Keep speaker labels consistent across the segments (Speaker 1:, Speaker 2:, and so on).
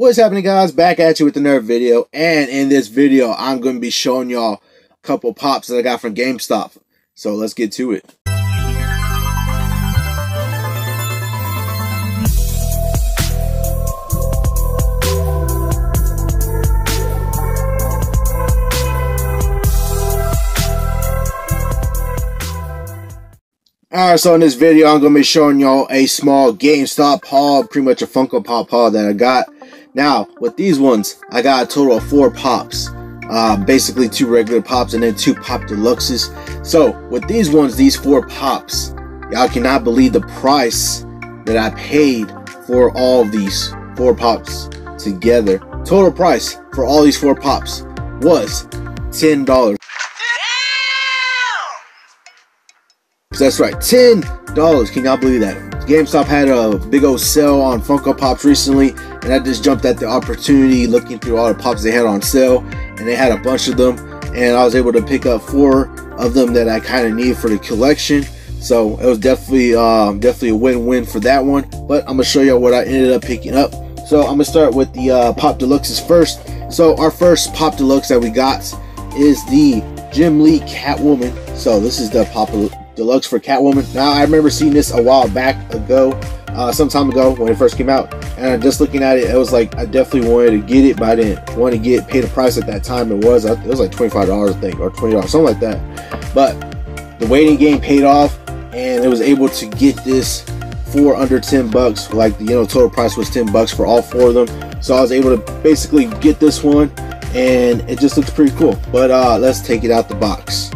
Speaker 1: What's happening guys? Back at you with another video and in this video I'm going to be showing y'all a couple pops that I got from GameStop. So let's get to it. Alright, so in this video, I'm going to be showing y'all a small GameStop haul, pretty much a Funko Pop haul that I got. Now, with these ones, I got a total of four pops. Uh, basically two regular pops and then two pop deluxes. So, with these ones, these four pops, y'all cannot believe the price that I paid for all of these four pops together. Total price for all these four pops was $10. That's right, ten dollars. Can y'all believe that? GameStop had a big old sale on Funko Pops recently, and I just jumped at the opportunity looking through all the pops they had on sale, and they had a bunch of them, and I was able to pick up four of them that I kind of need for the collection. So it was definitely, um, definitely a win-win for that one. But I'm gonna show y'all what I ended up picking up. So I'm gonna start with the uh, Pop Deluxes first. So our first Pop Deluxe that we got is the Jim Lee Catwoman. So this is the Pop Deluxe for Catwoman. Now, I remember seeing this a while back ago, uh, some time ago when it first came out. And just looking at it, it was like I definitely wanted to get it, but I didn't want to get pay the price at that time. It was it was like twenty five dollars, I think, or twenty dollars, something like that. But the waiting game paid off, and it was able to get this for under 10 bucks like you know total price was 10 bucks for all four of them so i was able to basically get this one and it just looks pretty cool but uh let's take it out the box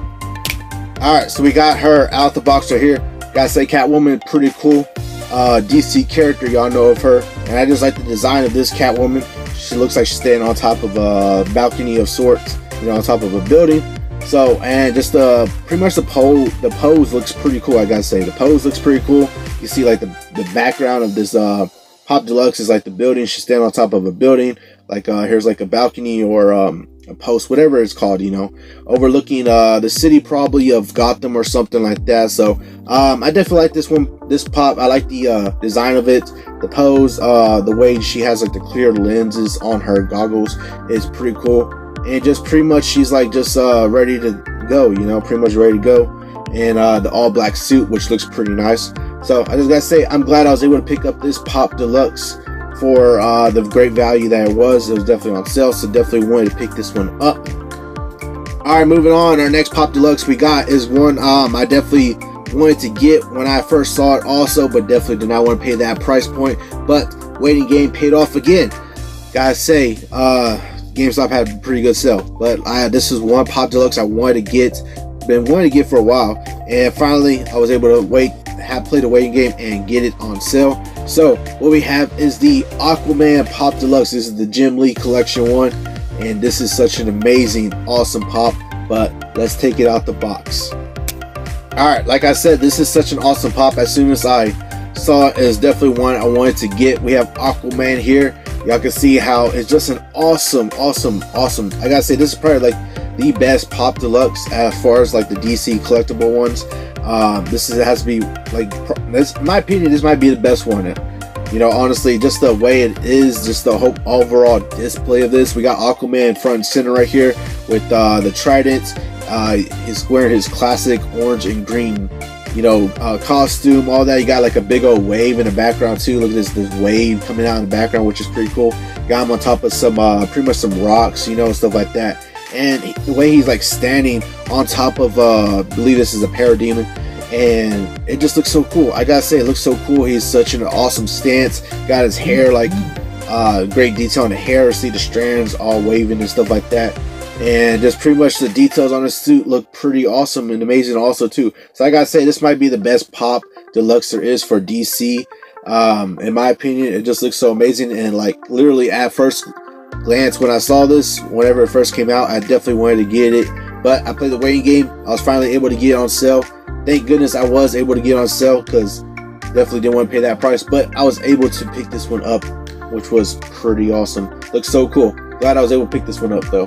Speaker 1: all right, so we got her out the box right here. Gotta say, Catwoman, pretty cool. Uh, DC character, y'all know of her. And I just like the design of this Catwoman. She looks like she's standing on top of a balcony of sorts, you know, on top of a building. So, and just uh, pretty much the pose, the pose looks pretty cool. I gotta say, the pose looks pretty cool. You see, like the the background of this uh, Pop Deluxe is like the building. She's standing on top of a building. Like uh, here's like a balcony or um, a post, whatever it's called, you know, overlooking uh, the city probably of Gotham or something like that. So um, I definitely like this one, this pop. I like the uh, design of it, the pose, uh, the way she has like the clear lenses on her goggles is pretty cool. And just pretty much she's like just uh, ready to go, you know, pretty much ready to go. And uh, the all black suit, which looks pretty nice. So I just gotta say, I'm glad I was able to pick up this Pop Deluxe for uh, the great value that it was. It was definitely on sale, so definitely wanted to pick this one up. All right, moving on. Our next Pop Deluxe we got is one um, I definitely wanted to get when I first saw it also, but definitely did not want to pay that price point. But waiting game paid off again. Gotta say, uh, GameStop had a pretty good sale. But I, this is one Pop Deluxe I wanted to get, been wanting to get for a while. And finally, I was able to wait, have played the waiting game and get it on sale. So what we have is the Aquaman Pop Deluxe. This is the Jim Lee collection one. And this is such an amazing, awesome pop. But let's take it out the box. Alright, like I said, this is such an awesome pop. As soon as I saw it, it's definitely one I wanted to get. We have Aquaman here. Y'all can see how it's just an awesome, awesome, awesome. I gotta say, this is probably like the best Pop Deluxe as far as like the DC collectible ones. Um, this is, has to be like this. In my opinion, this might be the best one. You know, honestly, just the way it is, just the whole overall display of this. We got Aquaman front and center right here with uh, the trident. Uh, he's wearing his classic orange and green, you know, uh, costume, all that. You got like a big old wave in the background too. Look at this, this wave coming out in the background, which is pretty cool. Got him on top of some, uh, pretty much some rocks, you know, stuff like that and the way he's like standing on top of uh I believe this is a parademon. And it just looks so cool. I gotta say it looks so cool. He's such an awesome stance. Got his hair like uh great detail on the hair. See the strands all waving and stuff like that. And just pretty much the details on his suit look pretty awesome and amazing also too. So i gotta say this might be the best pop deluxe there is for dc um in my opinion it just looks so amazing and like literally at first glance when I saw this, whenever it first came out, I definitely wanted to get it. But I played the waiting game. I was finally able to get it on sale. Thank goodness I was able to get it on sale because definitely didn't want to pay that price. But I was able to pick this one up, which was pretty awesome. Looks so cool. Glad I was able to pick this one up though.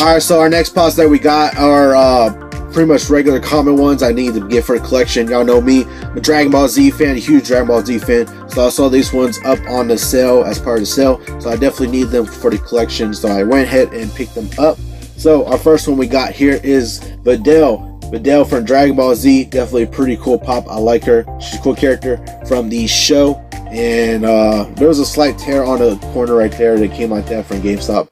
Speaker 1: Alright, so our next pops that we got are uh, pretty much regular common ones I need to get for the collection. Y'all know me, I'm a Dragon Ball Z fan, a huge Dragon Ball Z fan. So I saw these ones up on the sale as part of the sale. So I definitely need them for the collection. So I went ahead and picked them up. So our first one we got here is Videl. Videl from Dragon Ball Z, definitely a pretty cool pop. I like her. She's a cool character from the show. And uh, there was a slight tear on the corner right there that came like that from GameStop.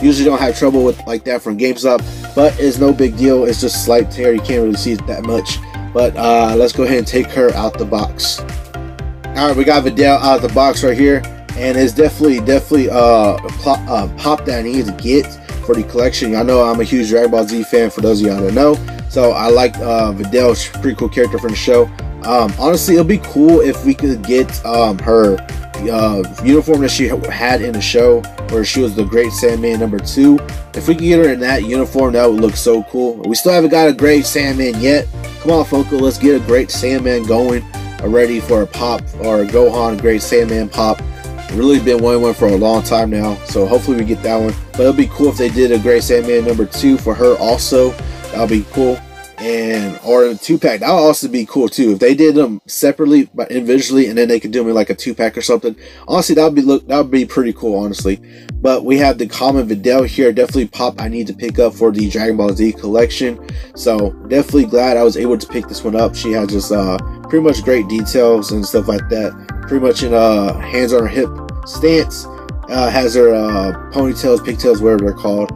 Speaker 1: Usually don't have trouble with like that from GameStop, but it's no big deal. It's just slight tear. You can't really see it that much. But uh, let's go ahead and take her out the box. All right, we got Videl out of the box right here, and it's definitely, definitely uh, a pop, uh, pop that I need to get for the collection. I know I'm a huge Dragon Ball Z fan. For those of y'all that know, so I like uh, Videl. She's pretty cool character from the show. Um, honestly, it'll be cool if we could get um, her uh, uniform that she had in the show, where she was the Great Saiyaman number two. If we could get her in that uniform, that would look so cool. We still haven't got a Great Saiyaman yet. Come on, Funko, let's get a Great Saiyaman going. Uh, ready for a pop or a Gohan Great Saiyaman pop. Really been wanting one for a long time now, so hopefully we get that one. But it'll be cool if they did a Great Saiyaman number two for her also. That'll be cool and or a two pack. That would also be cool too if they did them separately but individually, and then they could do me like a two pack or something. Honestly, that would be look that would be pretty cool, honestly. But we have the common Videl here. Definitely pop. I need to pick up for the Dragon Ball Z collection. So definitely glad I was able to pick this one up. She has just uh pretty much great details and stuff like that. Pretty much in uh hands on her hip stance. Uh, has her uh, ponytails, pigtails, whatever they're called,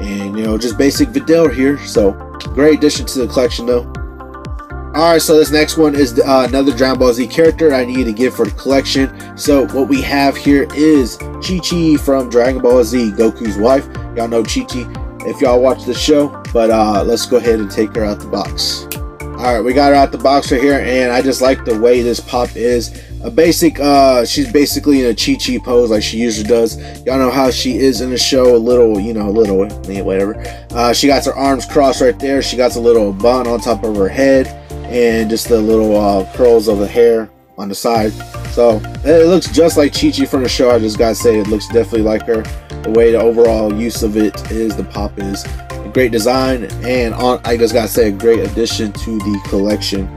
Speaker 1: and you know just basic Videl here. So Great addition to the collection, though. Alright, so this next one is uh, another Dragon Ball Z character I need to get for the collection. So what we have here is Chi-Chi from Dragon Ball Z, Goku's wife. Y'all know Chi-Chi if y'all watch the show, but uh, let's go ahead and take her out the box. Alright, we got her out the box right here, and I just like the way this pop is. A basic uh she's basically in a chi chi pose like she usually does. Y'all know how she is in the show a little you know a little whatever. Uh she got her arms crossed right there. She got a little bun on top of her head and just the little uh curls of the hair on the side. So it looks just like chi chi from the show i just gotta say it looks definitely like her. The way the overall use of it is the pop is great design and on i just gotta say a great addition to the collection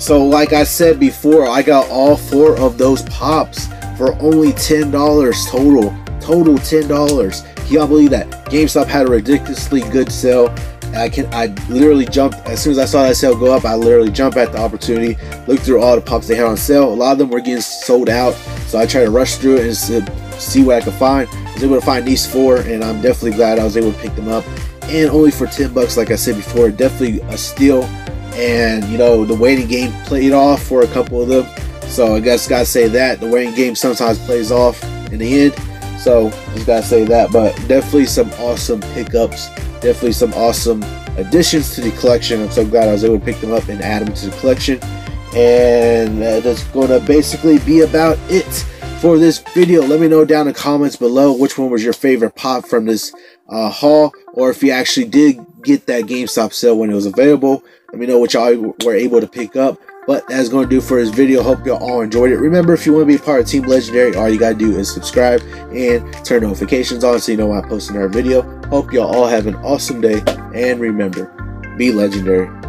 Speaker 1: so like I said before, I got all four of those pops for only $10 total. Total $10. Can y'all believe that? GameStop had a ridiculously good sale. I can I literally jumped as soon as I saw that sale go up, I literally jumped at the opportunity, looked through all the pops they had on sale. A lot of them were getting sold out, so I tried to rush through it and see what I could find. Was able to find these four, and I'm definitely glad I was able to pick them up. And only for 10 bucks, like I said before, definitely a steal and you know the waiting game played off for a couple of them. So I guess gotta say that the waiting game sometimes plays off in the end. So just gotta say that, but definitely some awesome pickups, definitely some awesome additions to the collection. I'm so glad I was able to pick them up and add them to the collection. And uh, that's gonna basically be about it for this video. Let me know down in the comments below which one was your favorite pop from this uh, haul, or if you actually did get that GameStop sale when it was available. Let me know what y'all were able to pick up. But that's going to do for this video. Hope y'all all enjoyed it. Remember, if you want to be a part of Team Legendary, all you got to do is subscribe and turn notifications on so you know when I post another video. Hope y'all all have an awesome day. And remember, be legendary.